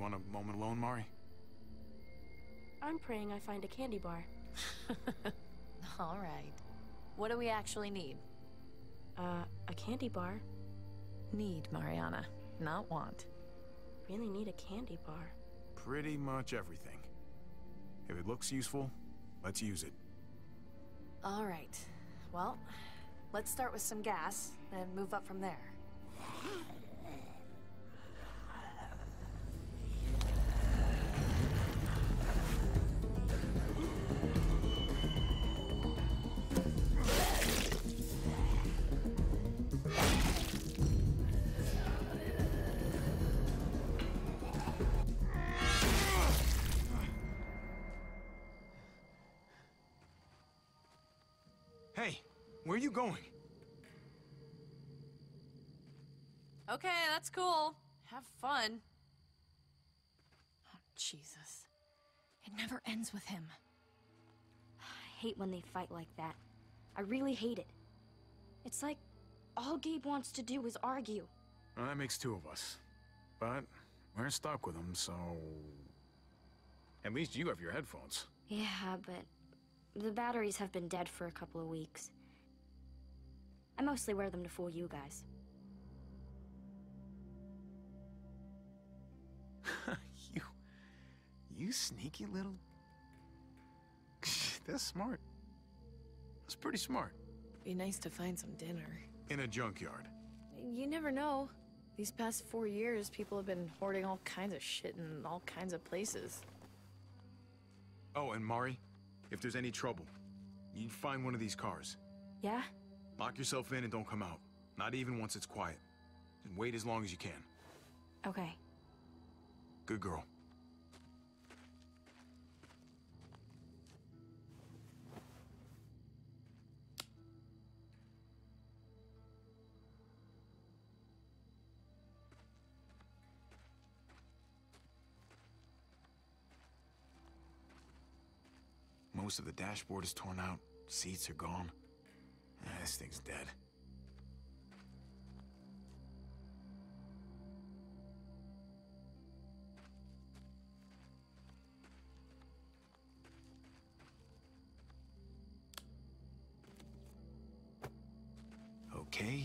want a moment alone, Mari? I'm praying I find a candy bar. All right. What do we actually need? Uh, a candy bar? Need, Mariana, not want. Really need a candy bar. Pretty much everything. If it looks useful, let's use it. All right. Well, let's start with some gas, and move up from there. Are you going? Okay, that's cool. Have fun. Oh, Jesus. It never ends with him. I hate when they fight like that. I really hate it. It's like all Gabe wants to do is argue. Well, that makes two of us. But we're stuck with him, so... At least you have your headphones. Yeah, but the batteries have been dead for a couple of weeks. I mostly wear them to fool you guys. you... You sneaky little... That's smart. That's pretty smart. Be nice to find some dinner. In a junkyard. You never know. These past four years, people have been hoarding all kinds of shit in all kinds of places. Oh, and Mari, if there's any trouble, you find one of these cars. Yeah? Lock yourself in and don't come out. Not even once it's quiet. And wait as long as you can. Okay. Good girl. Most of the dashboard is torn out. Seats are gone. Ah, this thing's dead. Okay.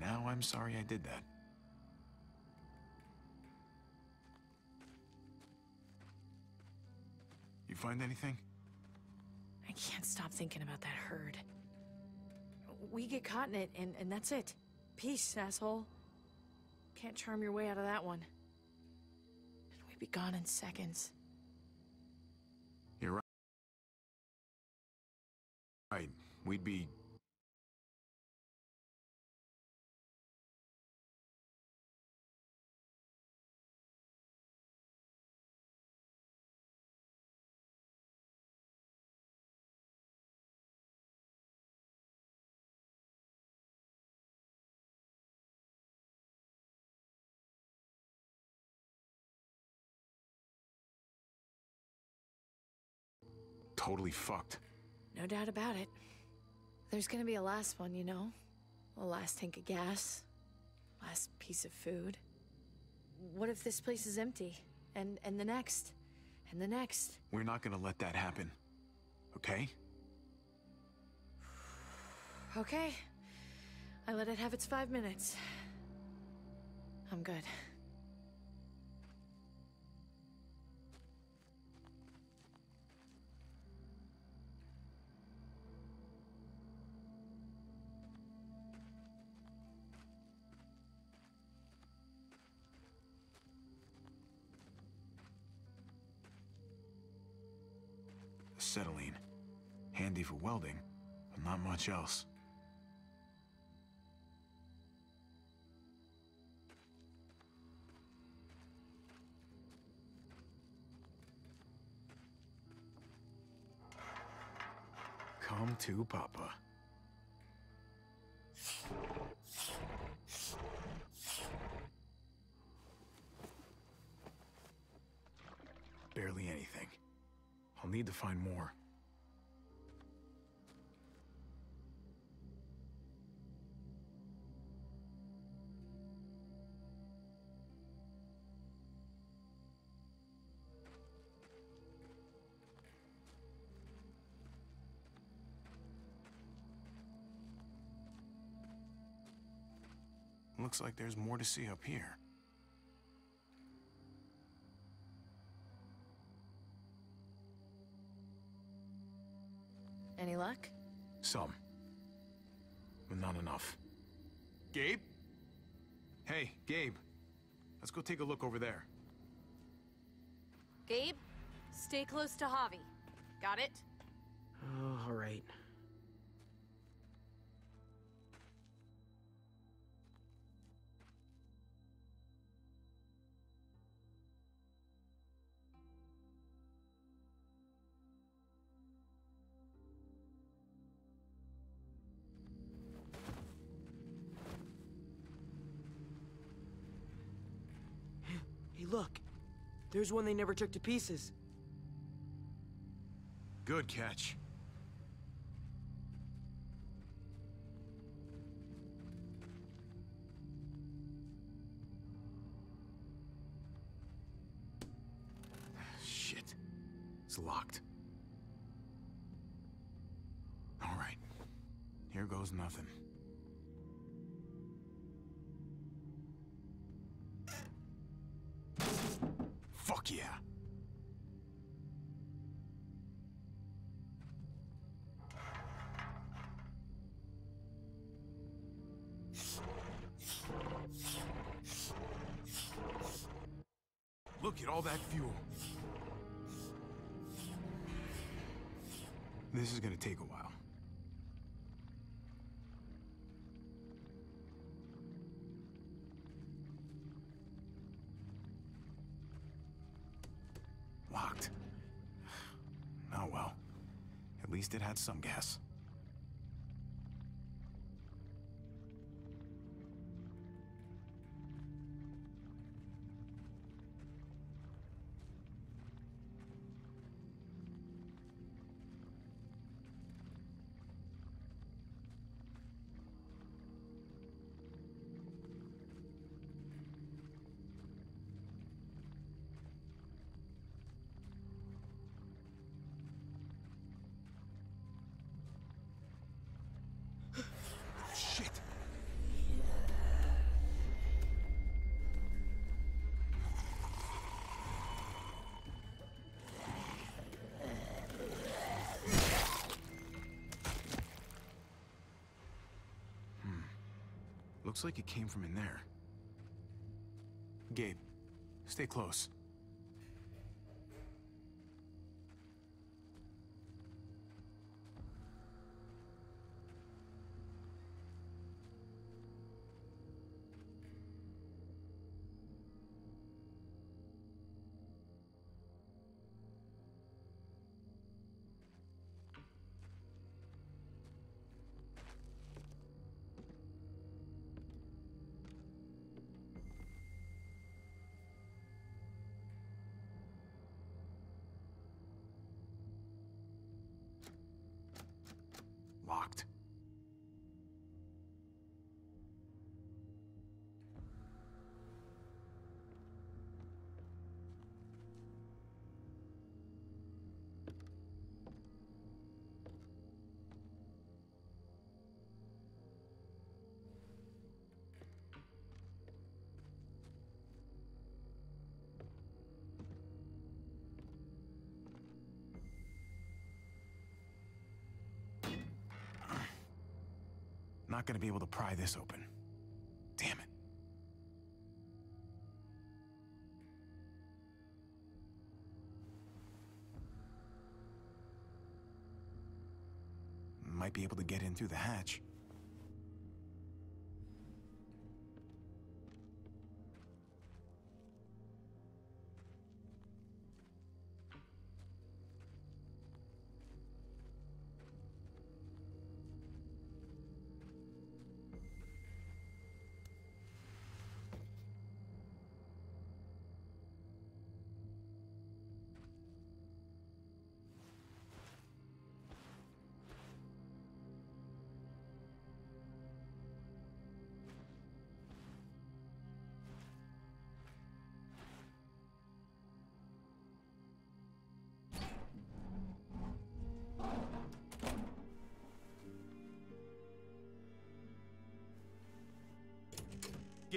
Now I'm sorry I did that. You find anything? I can't stop thinking about that herd. We get caught in it, and, and that's it. Peace, asshole. Can't charm your way out of that one. And we'd be gone in seconds. You're right. Right. We'd be totally fucked. No doubt about it. There's gonna be a last one, you know? A last tank of gas. Last piece of food. What if this place is empty? And and the next? And the next? We're not gonna let that happen. Okay? Okay. I let it have its five minutes. I'm good. Handy for welding, but not much else. Come to Papa. Barely anything. I'll need to find more. Looks like there's more to see up here. Any luck? Some. But not enough. Gabe? Hey, Gabe. Let's go take a look over there. Gabe, stay close to Javi. Got it? Oh, all right. There's one they never took to pieces. Good catch. Shit. It's locked. All right. Here goes nothing. Look at all that fuel. This is gonna take a while. Some gas. Looks like it came from in there. Gabe, stay close. Not gonna be able to pry this open. Damn it. Might be able to get in through the hatch.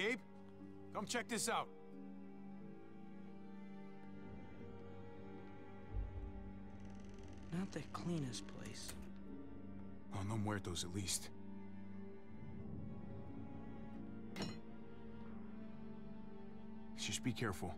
Gabe, come check this out. Not the cleanest place. Oh, no muertos at least. Just be careful.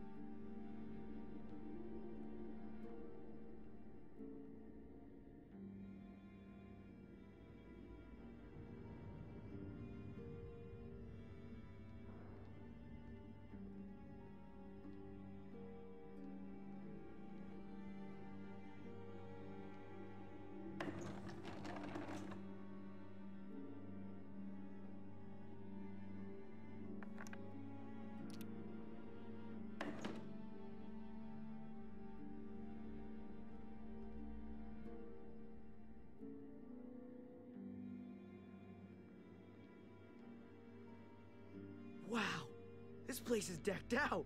Place is decked out.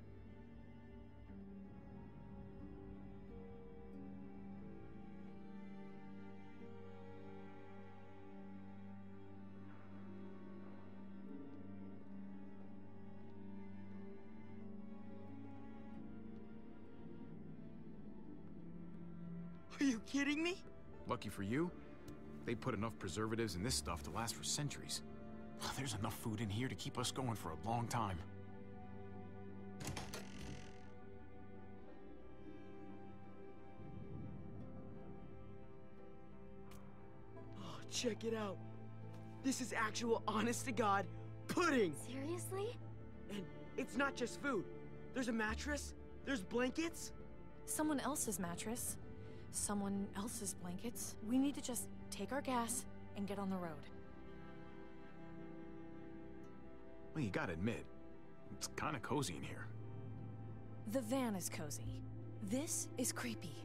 Are you kidding me? Lucky for you, they put enough preservatives in this stuff to last for centuries. There's enough food in here to keep us going for a long time. Check it out. This is actual honest to God pudding. Seriously? And it's not just food. There's a mattress, there's blankets. Someone else's mattress, someone else's blankets. We need to just take our gas and get on the road. Well, you gotta admit, it's kinda cozy in here. The van is cozy. This is creepy.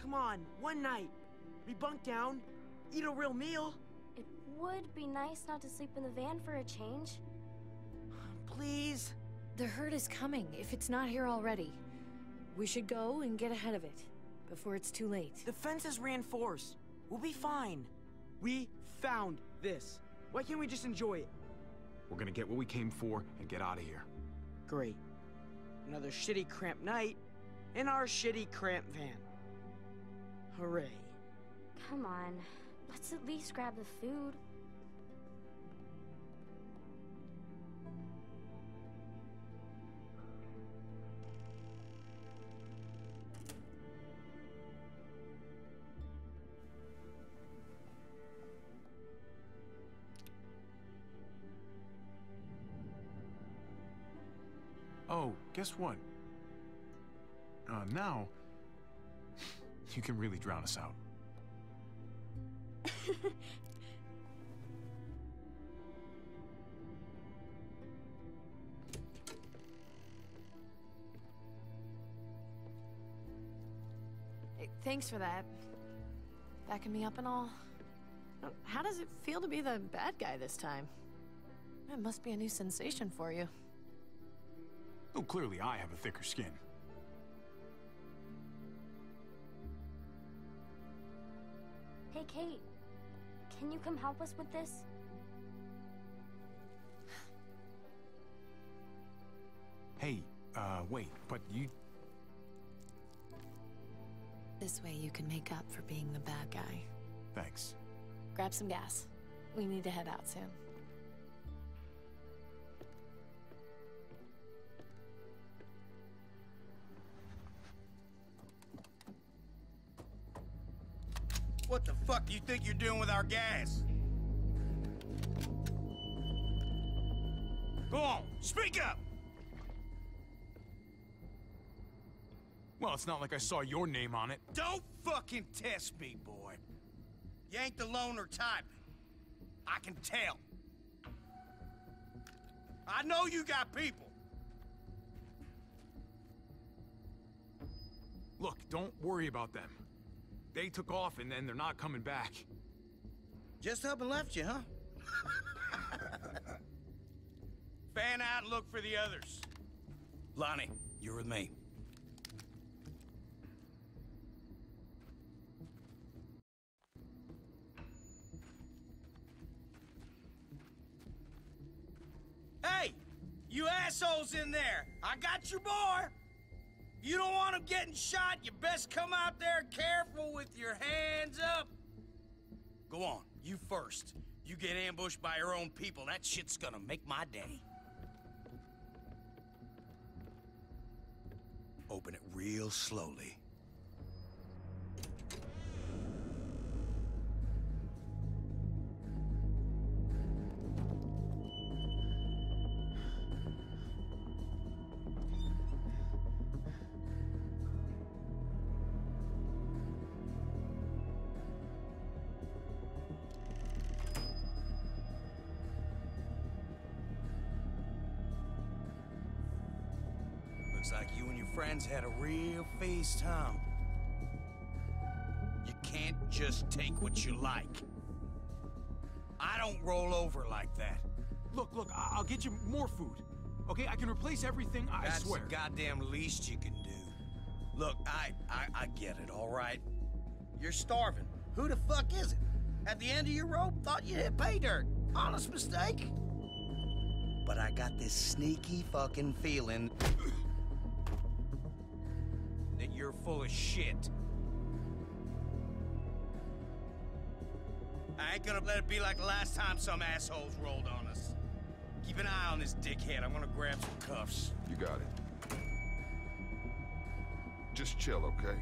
Come on, one night. We bunk down, eat a real meal. It would be nice not to sleep in the van for a change. Please. The herd is coming, if it's not here already. We should go and get ahead of it, before it's too late. The fence is reinforced. We'll be fine. We found this. Why can't we just enjoy it? We're gonna get what we came for and get out of here. Great. Another shitty cramped night in our shitty cramped van. Hooray. Come on. Let's at least grab the food. Oh, guess what? Uh, now, you can really drown us out. Hey, Thanks for that. Backing me up and all. How does it feel to be the bad guy this time? It must be a new sensation for you. Oh, clearly I have a thicker skin. Hey, Kate. Can you come help us with this? Hey, uh, wait, but you... This way you can make up for being the bad guy. Thanks. Grab some gas. We need to head out soon. You think you're doing with our gas? Go on, speak up! Well, it's not like I saw your name on it. Don't fucking test me, boy. You ain't the loner type. I can tell. I know you got people. Look, don't worry about them. They took off and then they're not coming back. Just up and left you, huh? Fan out and look for the others. Lonnie, you're with me. Hey, You assholes in there! I got your boy! You don't want him getting shot, you best come out there careful with your hands up! Go on, you first. You get ambushed by your own people, that shit's gonna make my day. Open it real slowly. Friends had a real feast, huh? You can't just take what you like. I don't roll over like that. Look, look, I- I'll get you more food. Okay, I can replace everything, I That's swear. the goddamn least you can do. Look, I, I, I get it, all right? You're starving. Who the fuck is it? At the end of your rope, thought you hit pay dirt. Honest mistake. But I got this sneaky fucking feeling full of shit. I ain't gonna let it be like the last time some assholes rolled on us. Keep an eye on this dickhead. I'm gonna grab some cuffs. You got it. Just chill, okay?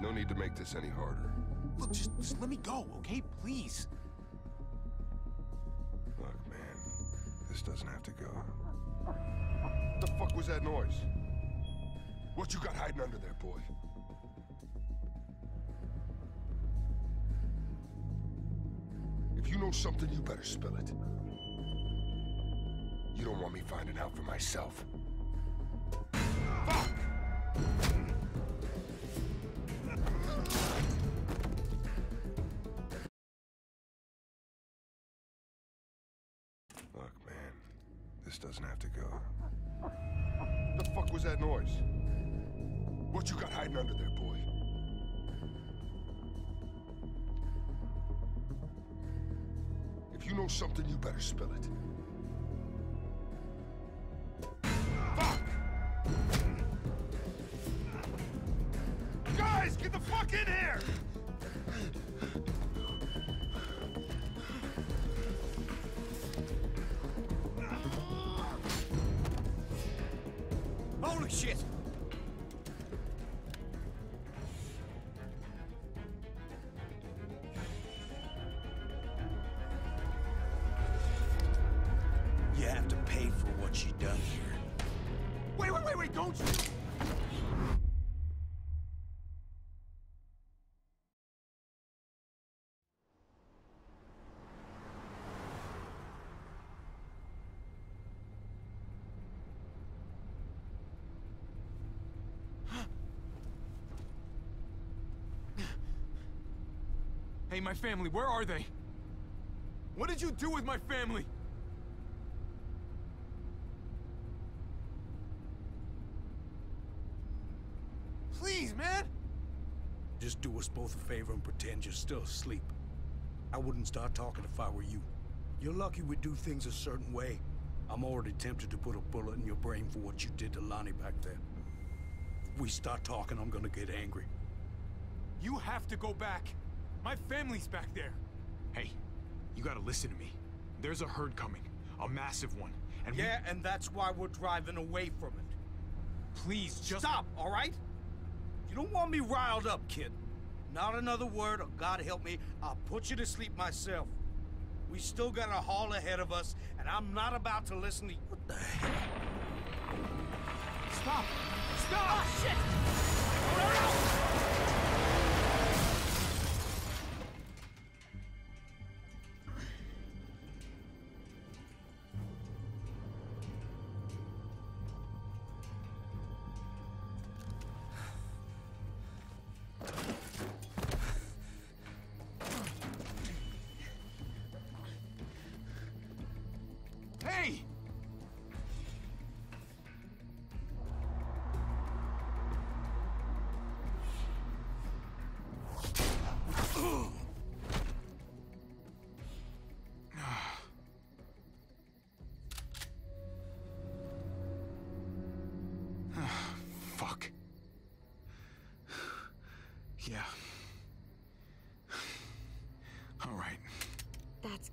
No need to make this any harder. Look, just, just let me go, okay? Please. Look, man, this doesn't have to go. What the fuck was that noise? What you got hiding under there, boy? If you know something, you better spill it. You don't want me finding out for myself. Hey, my family, where are they? What did you do with my family? Please, man! Just do us both a favor and pretend you're still asleep. I wouldn't start talking if I were you. You're lucky we do things a certain way. I'm already tempted to put a bullet in your brain for what you did to Lonnie back there. If we start talking, I'm gonna get angry. You have to go back. My family's back there. Hey, you gotta listen to me. There's a herd coming, a massive one, and Yeah, and that's why we're driving away from it. please just Stop, all right? You don't want me riled up, kid. Not another word, or God help me, I'll put you to sleep myself. We still got a haul ahead of us, and I'm not about to listen to you. What the hell? stop. Stop! Hey!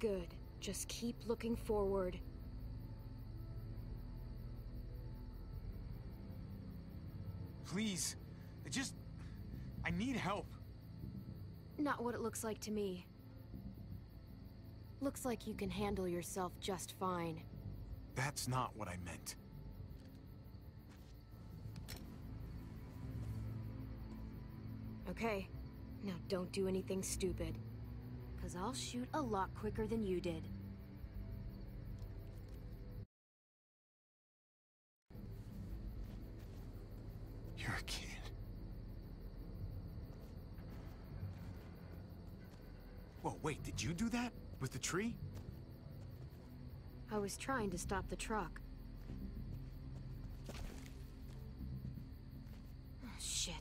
Good. Just keep looking forward. Please. I just... I need help. Not what it looks like to me. Looks like you can handle yourself just fine. That's not what I meant. Okay, now don't do anything stupid. Cause I'll shoot a lot quicker than you did. You're a kid. Whoa, wait, did you do that? With the tree? I was trying to stop the truck. Oh, shit.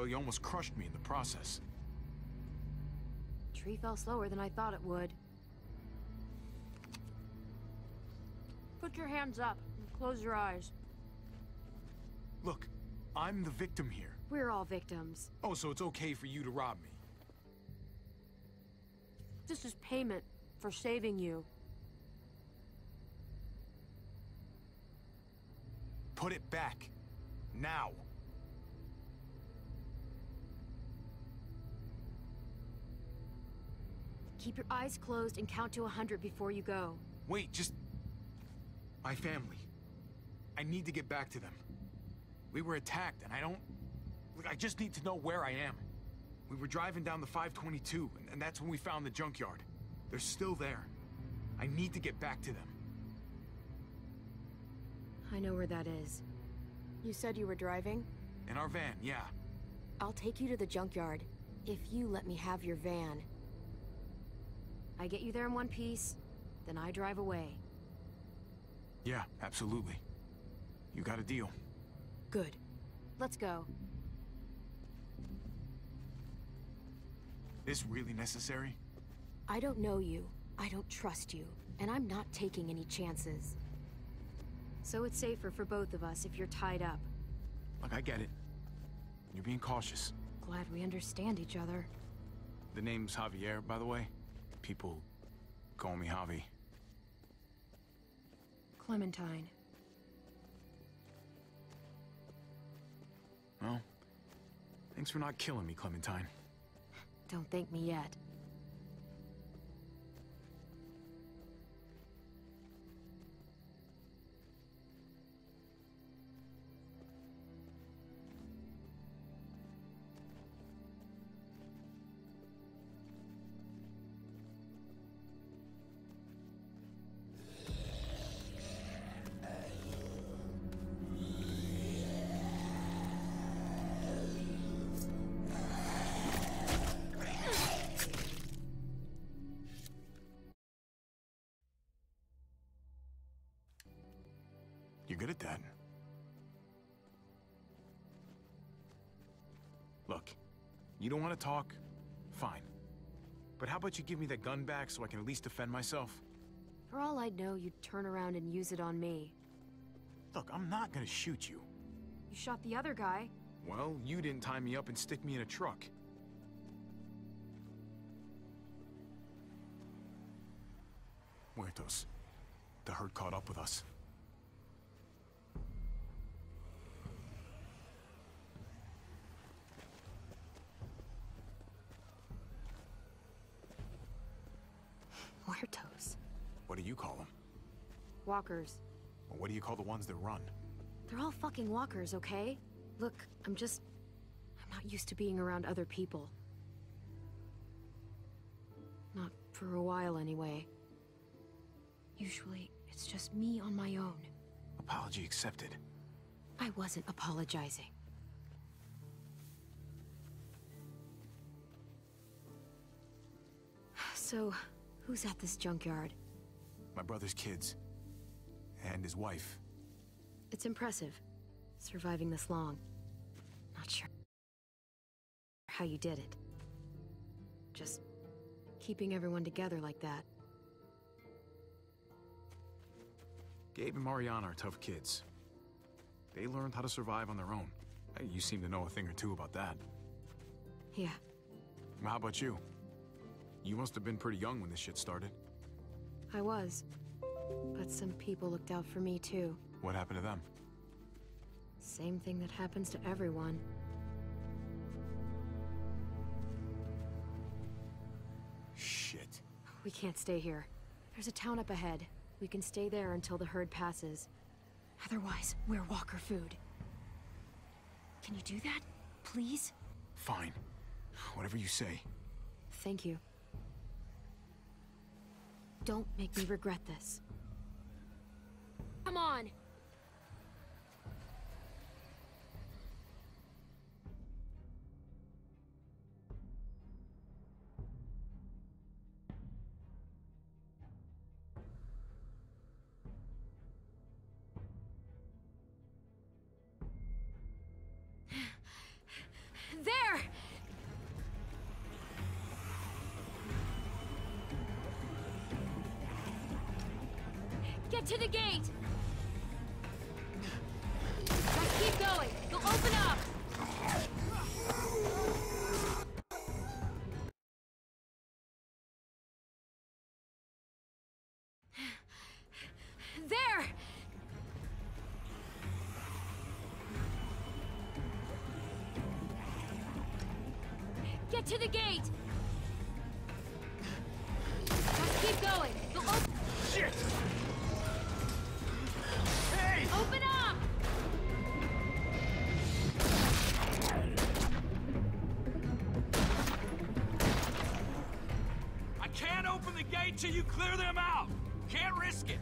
Well, you almost crushed me in the process. Tree fell slower than I thought it would. Put your hands up and close your eyes. Look, I'm the victim here. We're all victims. Oh, so it's okay for you to rob me? This is payment for saving you. Put it back. Now. Keep your eyes closed and count to a hundred before you go. Wait, just... My family. I need to get back to them. We were attacked, and I don't... Look, I just need to know where I am. We were driving down the 522, and, and that's when we found the junkyard. They're still there. I need to get back to them. I know where that is. You said you were driving? In our van, yeah. I'll take you to the junkyard, if you let me have your van. I get you there in one piece, then I drive away. Yeah, absolutely. You got a deal. Good. Let's go. This really necessary? I don't know you. I don't trust you. And I'm not taking any chances. So it's safer for both of us if you're tied up. Look, I get it. You're being cautious. Glad we understand each other. The name's Javier, by the way. People call me Javi. Clementine. Well, thanks for not killing me, Clementine. Don't thank me yet. You don't want to talk? Fine. But how about you give me that gun back so I can at least defend myself? For all I'd know, you'd turn around and use it on me. Look, I'm not gonna shoot you. You shot the other guy. Well, you didn't tie me up and stick me in a truck. Muertos. The herd caught up with us. Muertos. What do you call them? Walkers. Or what do you call the ones that run? They're all fucking walkers, okay? Look, I'm just... I'm not used to being around other people. Not for a while, anyway. Usually, it's just me on my own. Apology accepted. I wasn't apologizing. So, who's at this junkyard? My brother's kids. And his wife. It's impressive, surviving this long. Not sure how you did it. Just keeping everyone together like that. Gabe and Mariana are tough kids. They learned how to survive on their own. You seem to know a thing or two about that. Yeah, How about you? You must have been pretty young when this shit started. I was. But some people looked out for me too. What happened to them? Same thing that happens to everyone. Shit. We can't stay here. There's a town up ahead. We can stay there until the herd passes. Otherwise, we're walker food. Can you do that? Please? Fine. Whatever you say. Thank you. Don't make me regret this. Come on! Get to the gate! Just keep going. You'll open up! There! Get to the gate! Till you clear them out. Can't risk it.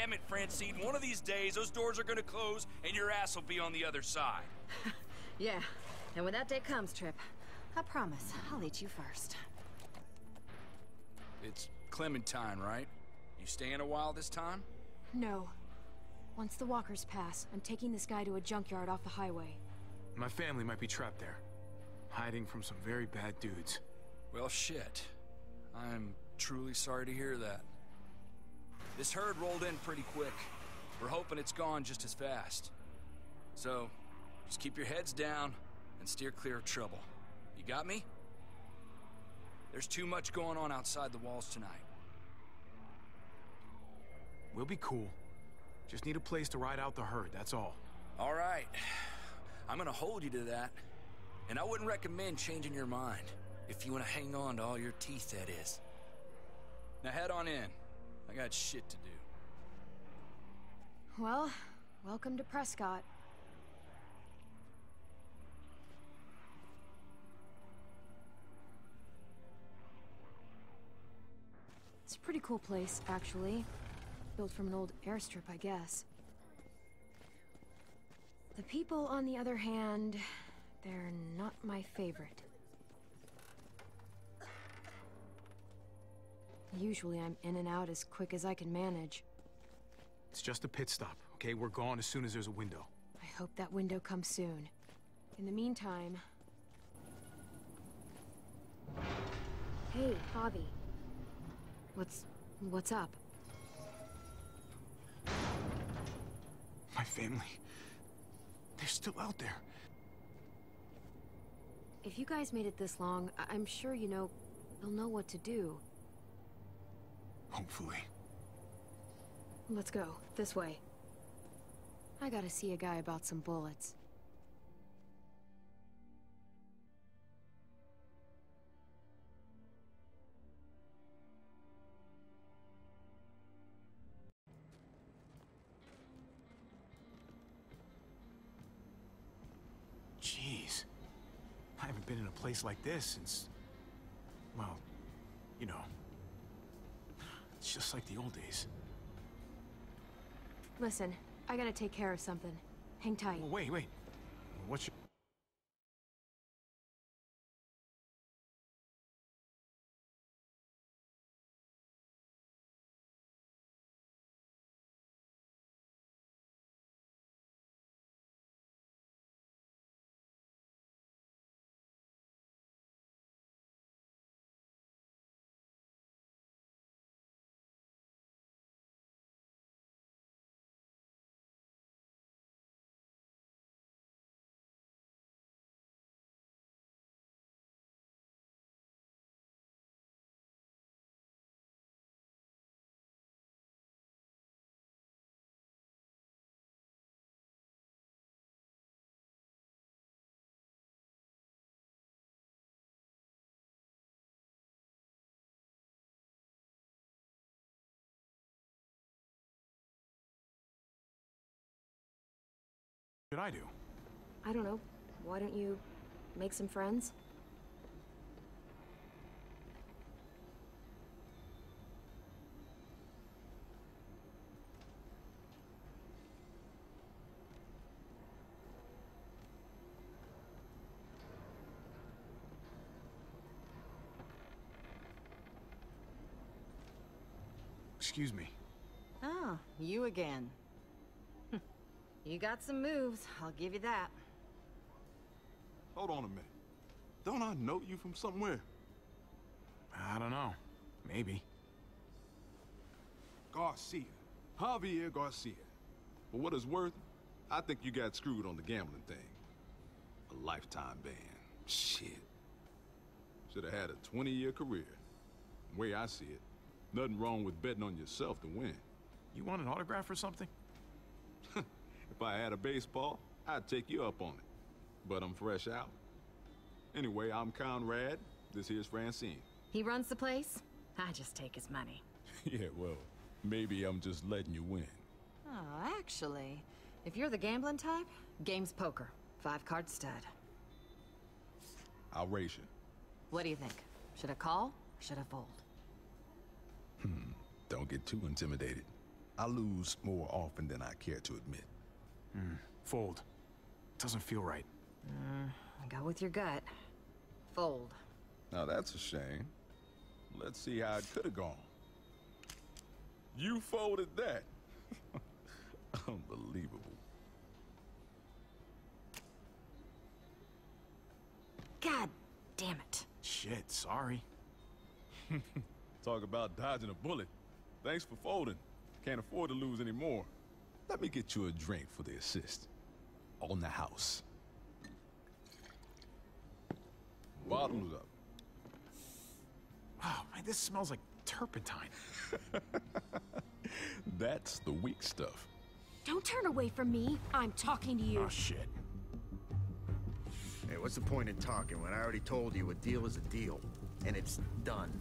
Damn it, Francine. One of these days, those doors are gonna close and your ass will be on the other side. Yeah, and when that day comes, Tripp, I promise I'll eat you first. It's Clementine, right? You staying a while this time? No. Once the walkers pass, I'm taking this guy to a junkyard off the highway. My family might be trapped there. Hiding from some very bad dudes. Well, shit. I'm truly sorry to hear that. This herd rolled in pretty quick. We're hoping it's gone just as fast. So, just keep your heads down and steer clear of trouble. You got me? There's too much going on outside the walls tonight. We'll be cool. Just need a place to ride out the herd, that's all. All right. I'm gonna hold you to that. And I wouldn't recommend changing your mind. If you wanna hang on to all your teeth, that is. Now head on in. I got shit to do. Well, welcome to Prescott. It's a pretty cool place, actually. Built from an old airstrip, I guess. The people, on the other hand, they're not my favorite. Usually I'm in and out as quick as I can manage. It's just a pit stop, okay? We're gone as soon as there's a window. I hope that window comes soon. In the meantime... Hey, Javi. What's... what's up? My family. They're still out there. If you guys made it this long, I- I'm sure you know... you'll know what to do. Hopefully. Let's go. This way. I gotta see a guy about some bullets. Jeez. I haven't been in a place like this since... Well, you know. It's just like the old days. Listen, I gotta take care of something. Hang tight. Well, wait, wait. What's your... should I do? I don't know. Why don't you make some friends? Excuse me. Oh, you again. You got some moves, I'll give you that. Hold on a minute. Don't I know you from somewhere? I don't know. Maybe. Garcia. Javier Garcia. For what it's worth, I think you got screwed on the gambling thing. A lifetime ban. Shit. Should have had a 20-year career. The way I see it, nothing wrong with betting on yourself to win. You want an autograph or something? If I had a baseball, I'd take you up on it. But I'm fresh out. Anyway, I'm Conrad. This here's Francine. He runs the place, I just take his money. yeah, well, maybe I'm just letting you win. Oh, actually, if you're the gambling type, game's poker. Five card stud. I'll raise you. What do you think? Should I call or should I fold? Hmm, don't get too intimidated. I lose more often than I care to admit. Hmm. Fold. Doesn't feel right. Mm, go with your gut. Fold. Now that's a shame. Let's see how it could have gone. You folded that. Unbelievable. God damn it. Shit, sorry. Talk about dodging a bullet. Thanks for folding. Can't afford to lose any more. Let me get you a drink for the assist. On the house. Bottoms up. Wow, man, this smells like turpentine. That's the weak stuff. Don't turn away from me. I'm talking to you. Oh, shit. Hey, what's the point in talking when I already told you a deal is a deal? And it's done.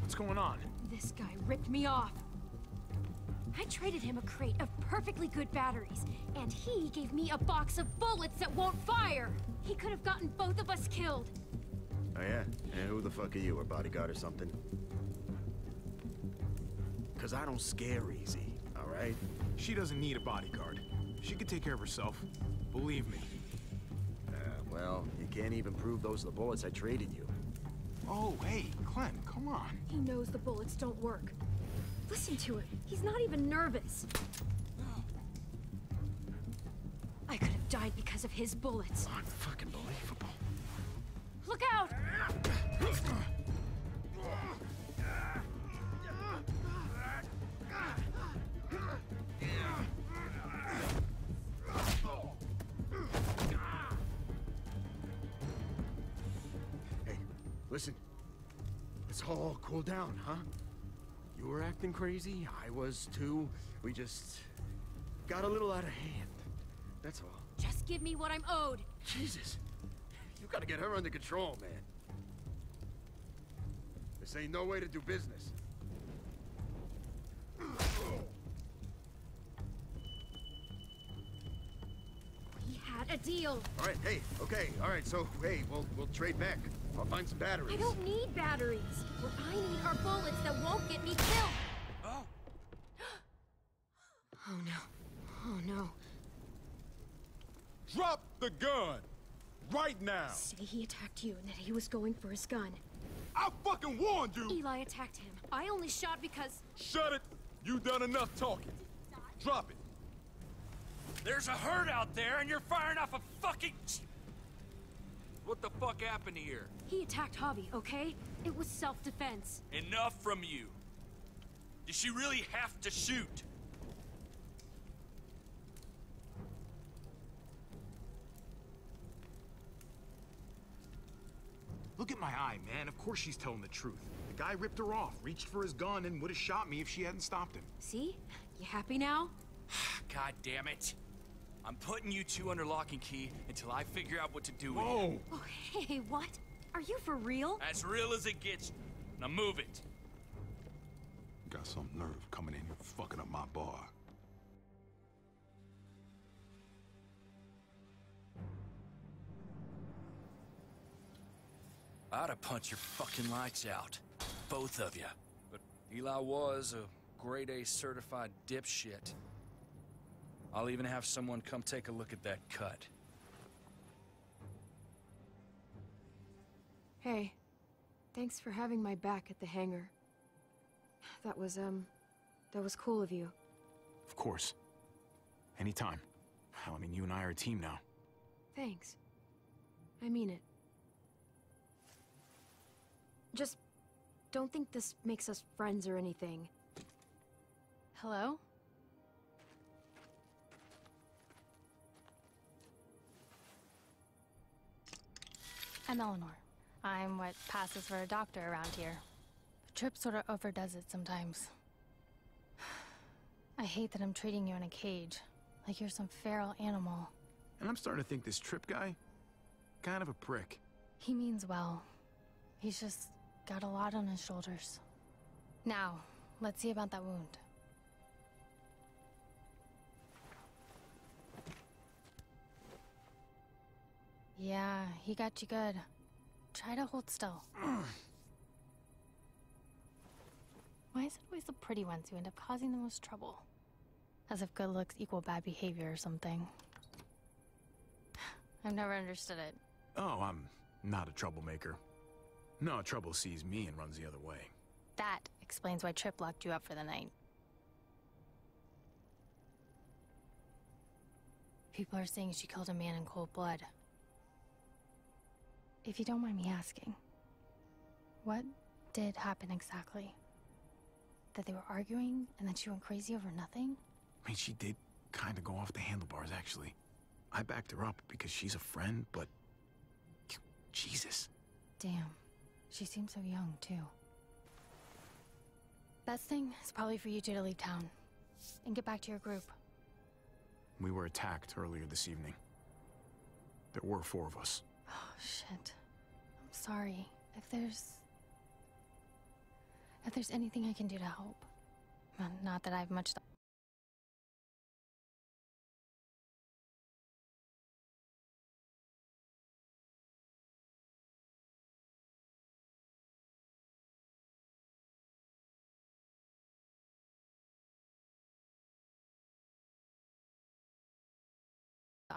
What's going on? This guy ripped me off. I traded him a crate of perfectly good batteries, and he gave me a box of bullets that won't fire. He could have gotten both of us killed. Oh yeah? And who the fuck are you, a bodyguard or something? Cause I don't scare easy, alright? She doesn't need a bodyguard. She can take care of herself. Believe me. Uh, well, you can't even prove those are the bullets I traded you. Oh, hey, Clem, come on. He knows the bullets don't work. Listen to him. He's not even nervous. I could have died because of his bullets. Unfucking believable. Look out! Hey, listen. Let's all cool down, huh? Acting crazy, I was too. We just got a little out of hand. That's all. Just give me what I'm owed. Jesus. You gotta get her under control, man. This ain't no way to do business. We had a deal. All right, hey, okay, all right, so, hey, we'll, we'll trade back. I'll find some batteries. I don't need batteries. What I need are bullets that won't get me killed. Oh. Oh no. Oh no. Drop the gun! Right now! Say he attacked you and that he was going for his gun. I fucking warned you! Eli attacked him. I only shot because. Shut it! You done enough talking. Drop it. There's a herd out there, and you're firing off a fucking... What the fuck happened here? He attacked Hobby, okay? It was self defense. Enough from you. Does she really have to shoot? Look at my eye, man. Of course she's telling the truth. The guy ripped her off, reached for his gun, and would have shot me if she hadn't stopped him. See? You happy now? God damn it. I'm putting you two under lock and key until I figure out what to do with you. Oh, hey, what? Are you for real? As real as it gets. Now move it. Got some nerve coming in here fucking up my bar. I'd have punched your fucking lights out. Both of you. But Eli was a grade A certified dipshit. I'll even have someone come take a look at that cut. Hey, thanks for having my back at the hangar. That was, um, that was cool of you. Of course. Anytime. Hell, I mean, you and I are a team now. Thanks. I mean it. Just don't think this makes us friends or anything. Hello? I'm Eleanor. I'm what passes for a doctor around here. Tripp sort of overdoes it sometimes. I hate that I'm treating you in a cage, like you're some feral animal. And I'm starting to think this Tripp guy, kind of a prick. He means well. He's just got a lot on his shoulders. Now, let's see about that wound. Yeah, he got you good. Try to hold still. Why is it always the pretty ones who end up causing the most trouble? As if good looks equal bad behavior or something. I've never understood it. Oh, I'm not a troublemaker. No, trouble sees me and runs the other way. That explains why Tripp locked you up for the night. People are saying she killed a man in cold blood. If you don't mind me asking, what did happen exactly? That they were arguing and that she went crazy over nothing? I mean, she did kind of go off the handlebars, actually. I backed her up because she's a friend, but... Jesus. Damn. She seems so young, too. Best thing is probably for you two to leave town and get back to your group. We were attacked earlier this evening. There were four of us. Oh, shit. I'm sorry. If there's... If there's anything I can do to help. Well, Not that I have much to...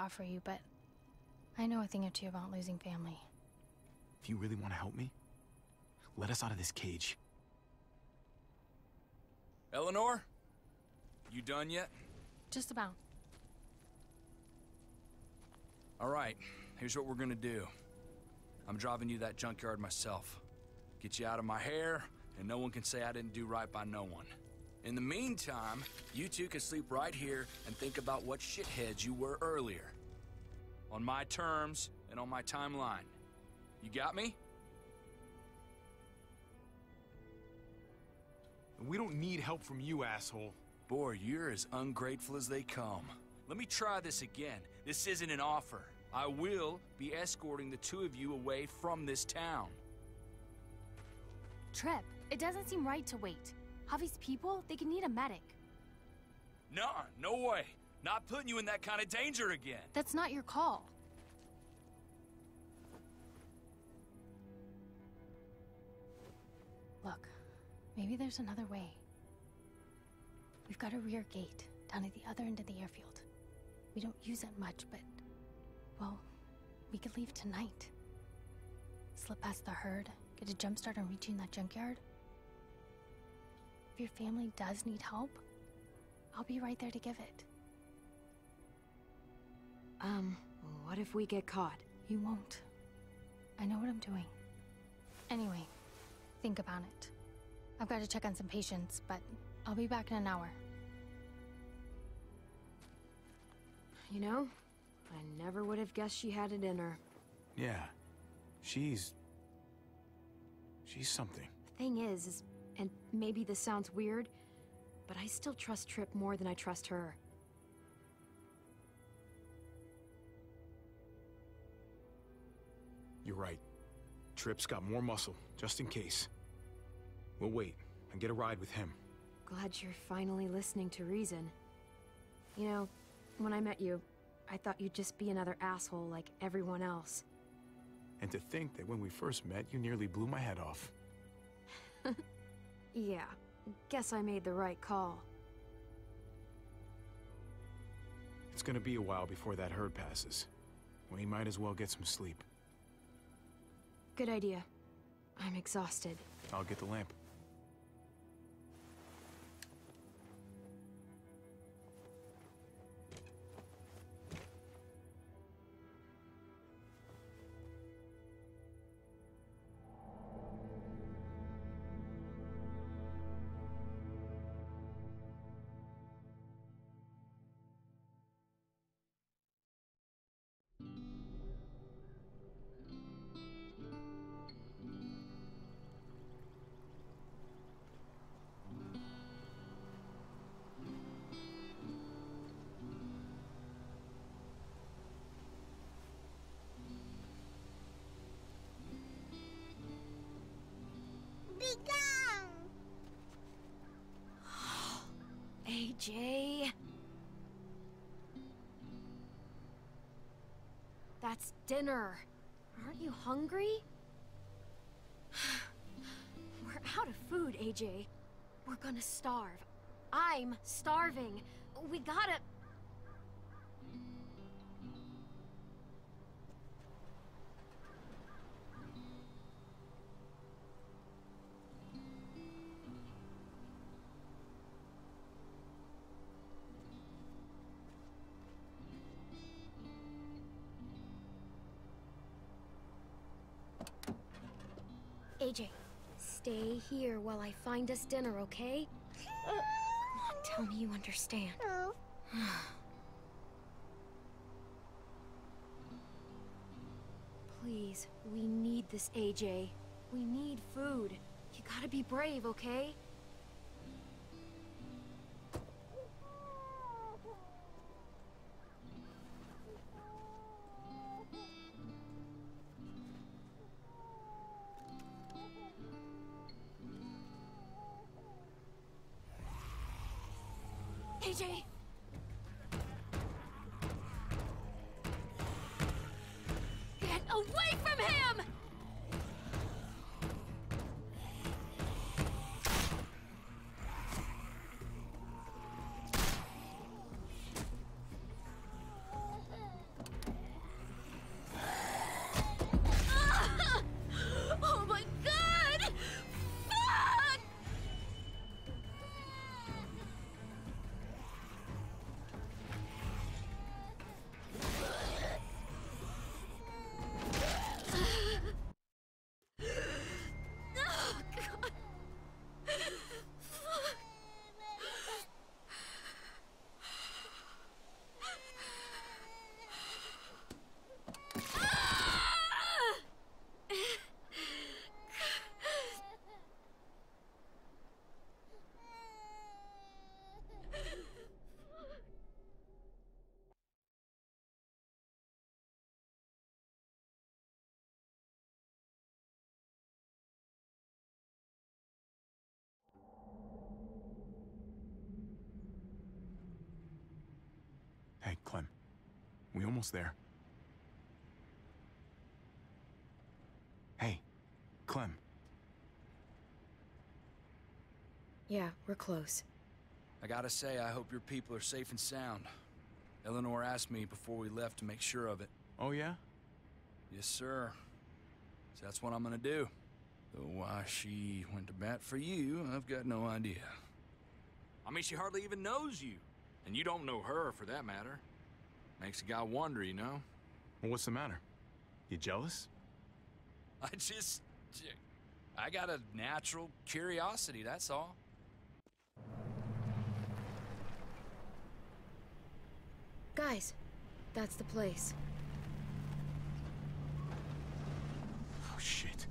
offer you, but I know a thing or two about losing family. If you really want to help me, let us out of this cage. Eleanor? You done yet? Just about. All right, here's what we're gonna do. I'm driving you to that junkyard myself. Get you out of my hair, and no one can say I didn't do right by no one. In the meantime, you two can sleep right here and think about what shitheads you were earlier. On my terms and on my timeline. You got me? We don't need help from you, asshole. Boy, you're as ungrateful as they come. Let me try this again. This isn't an offer. I will be escorting the two of you away from this town. Tripp, it doesn't seem right to wait. Javi's people, they can need a medic. Nah, no way. Not putting you in that kind of danger again. That's not your call. Look, maybe there's another way. We've got a rear gate down at the other end of the airfield. We don't use it much, but. Well, we could leave tonight. Slip past the herd, get a jump start on reaching that junkyard. If your family does need help, I'll be right there to give it. Um, what if we get caught? You won't. I know what I'm doing. Anyway, think about it. I've got to check on some patients, but I'll be back in an hour. You know, I never would have guessed she had it in her. Yeah. She's... She's something. The thing is, is, and maybe this sounds weird, but I still trust Tripp more than I trust her. You're right. Tripp's got more muscle, just in case. We'll wait and get a ride with him. Glad you're finally listening to reason. You know, when I met you, I thought you'd just be another asshole like everyone else. And to think that when we first met, you nearly blew my head off. Yeah, guess I made the right call. It's gonna be a while before that herd passes. We might as well get some sleep. Good idea. I'm exhausted. I'll get the lamp. AJ. That's dinner. Aren't you hungry? We're out of food, AJ. We're gonna starve. I'm starving. We gotta. While I find us dinner, okay? Tell me you understand. Please, we need this, AJ. We need food. You gotta be brave, okay? We almost there. Hey, Clem. Yeah, we're close. I gotta say, I hope your people are safe and sound. Eleanor asked me before we left to make sure of it. Oh, yeah? Yes, sir. So that's what I'm gonna do. Though why she went to bat for you, I've got no idea. I mean, she hardly even knows you. And you don't know her, for that matter. Makes a guy wonder, you know? Well, what's the matter? You jealous? I just... I got a natural curiosity, that's all. Guys, that's the place. Oh, shit.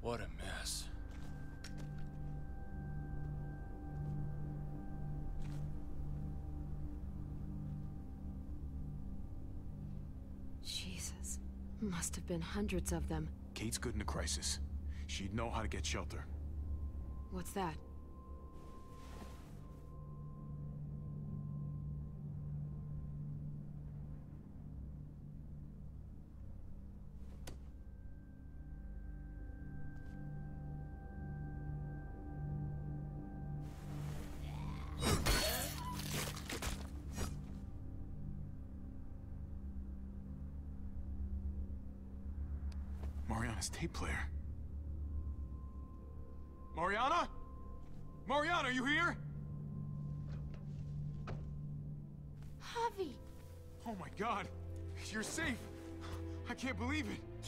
What a Must have been hundreds of them. Kate's good in a crisis. She'd know how to get shelter. What's that?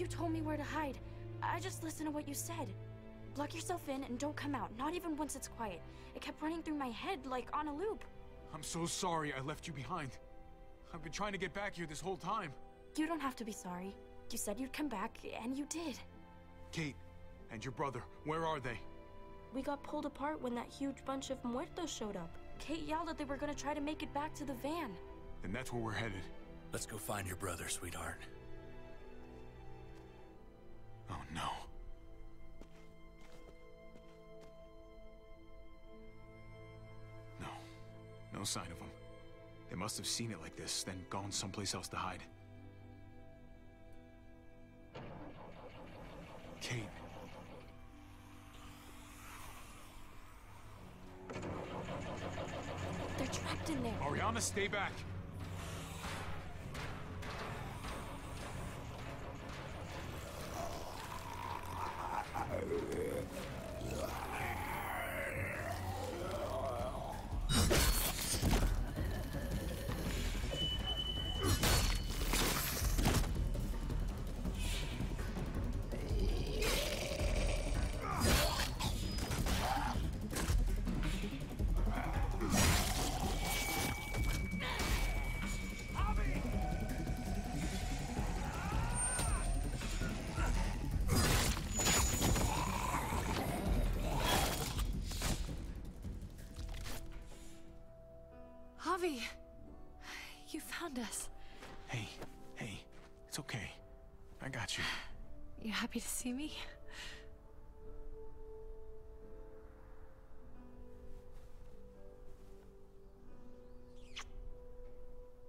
You told me where to hide. I just listened to what you said. Lock yourself in and don't come out, not even once it's quiet. It kept running through my head like on a loop. I'm so sorry I left you behind. I've been trying to get back here this whole time. You don't have to be sorry. You said you'd come back, and you did. Kate and your brother, where are they? We got pulled apart when that huge bunch of muertos showed up. Kate yelled that they were gonna try to make it back to the van. And that's where we're headed. Let's go find your brother, sweetheart. No sign of them. They must have seen it like this, then gone someplace else to hide. Kate. They're trapped in there. Mariana, stay back. See me?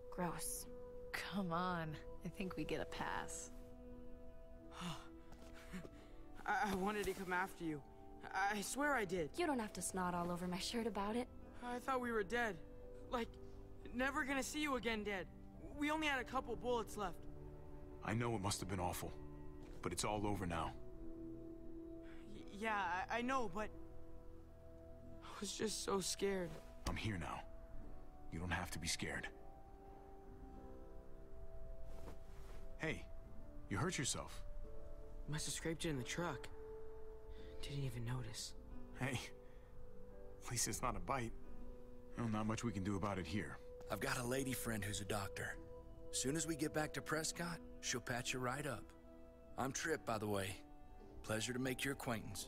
Gross. Come on. I think we get a pass. I, I wanted to come after you. I, I swear I did. You don't have to snot all over my shirt about it. I thought we were dead. Like, never gonna see you again dead. We only had a couple bullets left. I know it must have been awful, but it's all over now. Y yeah, I, I know, but... I was just so scared. I'm here now. You don't have to be scared. Hey, you hurt yourself. Must have scraped it in the truck. Didn't even notice. Hey, at least it's not a bite. Well, not much we can do about it here. I've got a lady friend who's a doctor. Soon as we get back to Prescott, she'll patch you right up. I'm Tripp, by the way. Pleasure to make your acquaintance.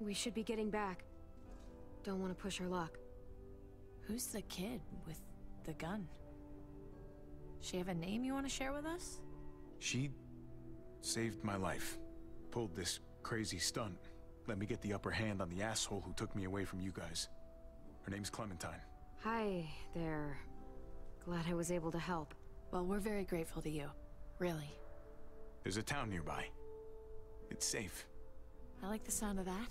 We should be getting back. Don't want to push our luck. Who's the kid with the gun? She have a name you want to share with us? She saved my life. Pulled this crazy stunt. Let me get the upper hand on the asshole who took me away from you guys. Her name's Clementine. Hi there. Glad I was able to help. Well, we're very grateful to you. Really. There's a town nearby. It's safe. I like the sound of that.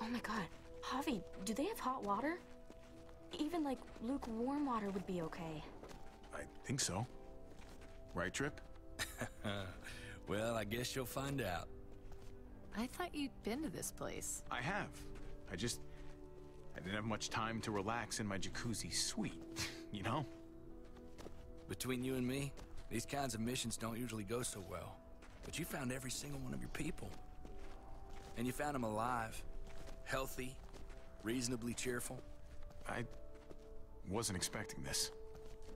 Oh my god. Javi, do they have hot water? Even like lukewarm water would be okay. I think so. Right, Tripp? well, I guess you'll find out. I thought you'd been to this place. I have. I just... I didn't have much time to relax in my jacuzzi suite, you know? Between you and me, these kinds of missions don't usually go so well. But you found every single one of your people. And you found them alive, healthy, reasonably cheerful. I wasn't expecting this.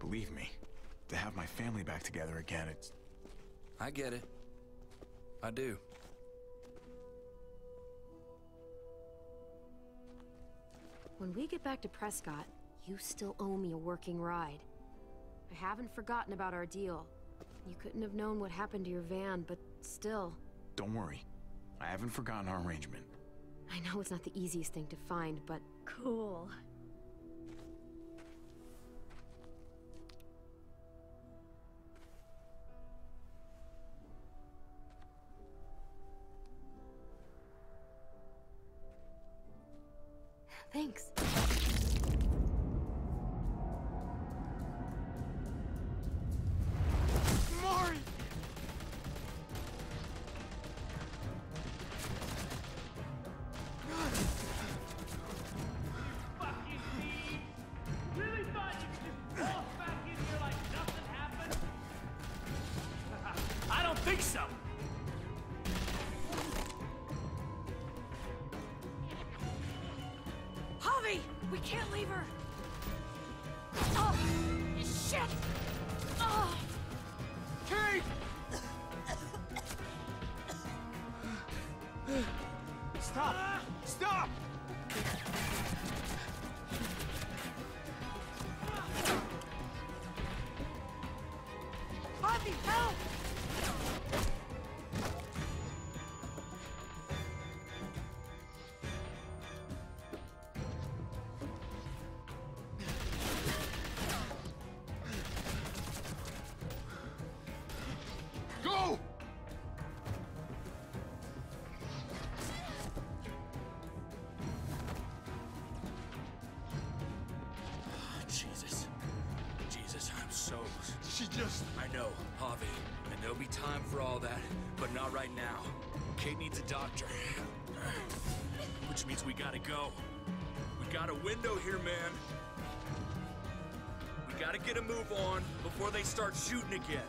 Believe me, to have my family back together again, it's... I get it. I do. When we get back to Prescott, you still owe me a working ride. I haven't forgotten about our deal. You couldn't have known what happened to your van, but still. Don't worry. I haven't forgotten our arrangement. I know it's not the easiest thing to find, but... Cool. She just... I know, Javi. And there'll be time for all that, but not right now. Kate needs a doctor. Which means we gotta go. We got a window here, man. We gotta get a move on before they start shooting again.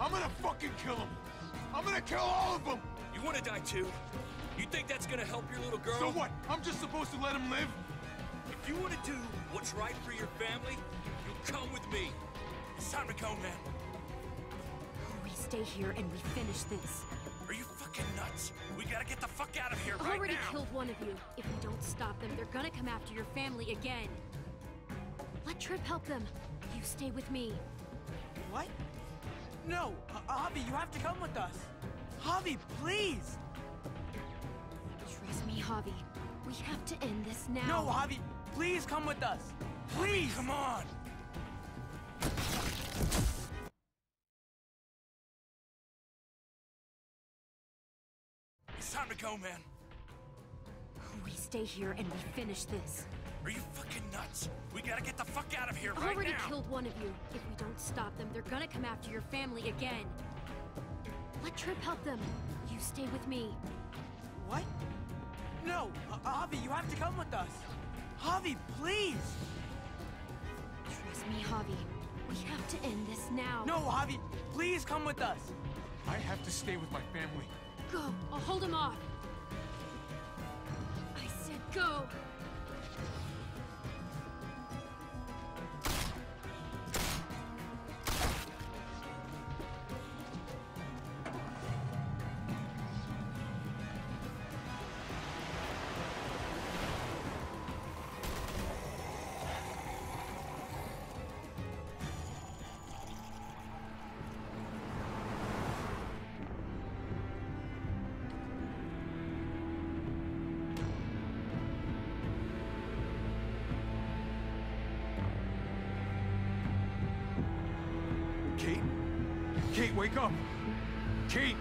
I'm gonna fucking kill them. I'm gonna kill all of them! You wanna die too? You think that's gonna help your little girl? So what? I'm just supposed to let him live? If you wanna do what's right for your family, you'll come with me. It's time to go, man. We stay here and we finish this. Are you fucking nuts? We gotta get the fuck out of here I right already now. killed one of you. If we don't stop them, they're gonna come after your family again. Let Tripp help them. You stay with me. What? No, uh, Javi, you have to come with us. Javi, please! Trust me, Javi. We have to end this now. No, Javi, please come with us. Please! Come on! Go, man. We stay here and we finish this. Are you fucking nuts? We gotta get the fuck out of here I right already now. killed one of you. If we don't stop them, they're gonna come after your family again. Let Tripp help them. You stay with me. What? No, uh, Javi, you have to come with us. Javi, please! Trust me, Javi. We have to end this now. No, Javi, please come with us. I have to stay with my family. Go. I'll hold him off. Go. Kate, wake up! Kate!